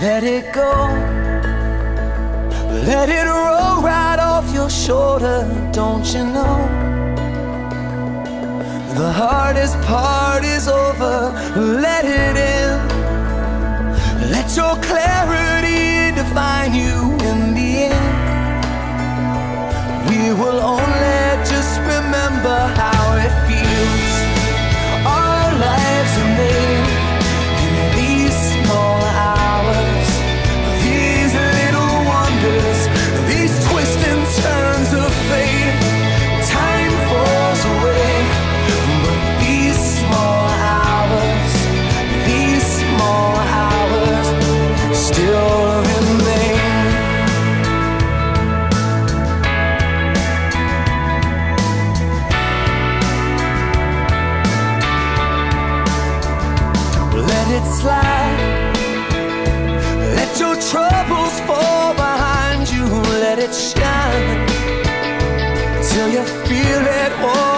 Let it go. Let it roll right off your shoulder, don't you know? The hardest part is over. Let it in. it shine until you feel it all.